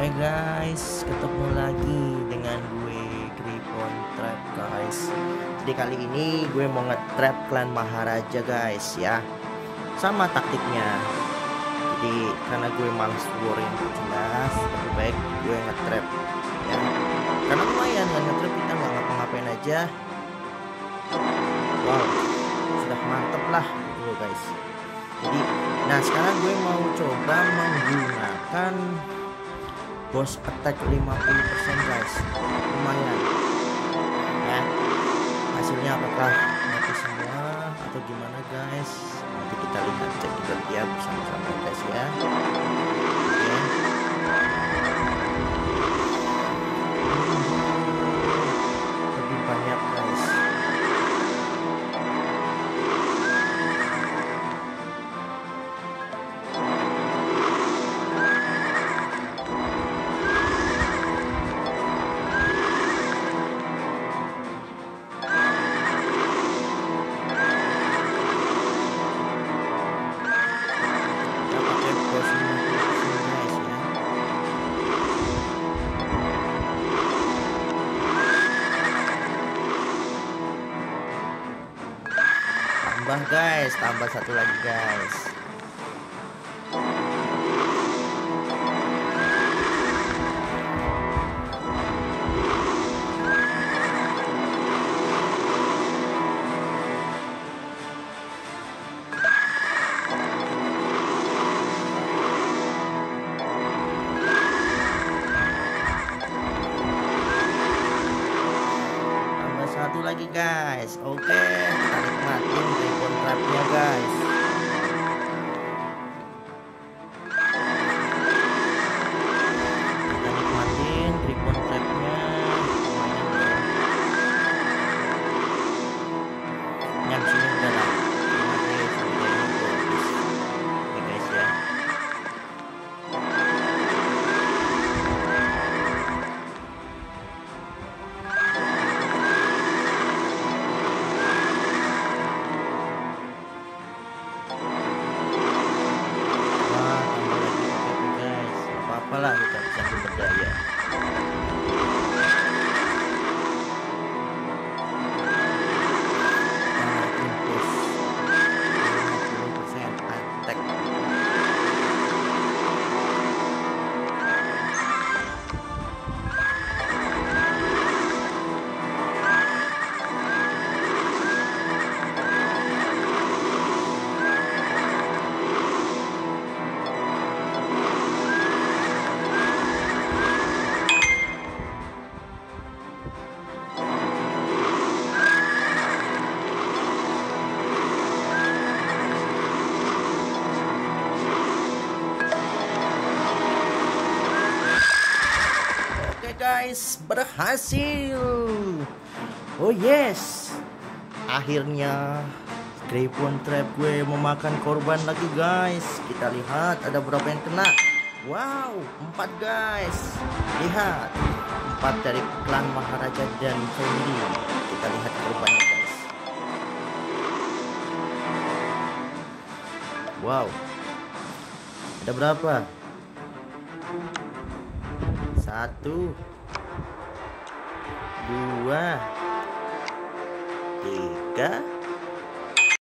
Oke guys, ketemu lagi dengan gue Gripon Trap guys. Jadi kali ini gue mau nge-trap klan Maharaja guys ya. Sama taktiknya. Jadi karena gue males warin jelas, lebih baik gue nge-trap ya. Karena lumayan kan nge-trap kita nggak ngapa-ngapain aja. Wow, sudah mantep lah gitu guys. Jadi, nah sekarang gue mau coba menggunakan boss attack 50% guys. Lumayan. Ya. Hasilnya apakah mati semua atau gimana guys? Nanti kita lihat cek juga dia bersama-sama guys ya tambah guys. Tambah satu lagi guys satu lagi guys. Oke kita nikmatin trapnya guys 50% guys, berhasil. Oh yes. Akhirnya Grapon Trap gue memakan korban lagi guys. Kita lihat ada berapa yang kena. Wow, empat guys. Lihat, empat dari klan Maharaja dan family. Kita lihat korbannya guys. Wow. Ada berapa? Satu Dua. Tiga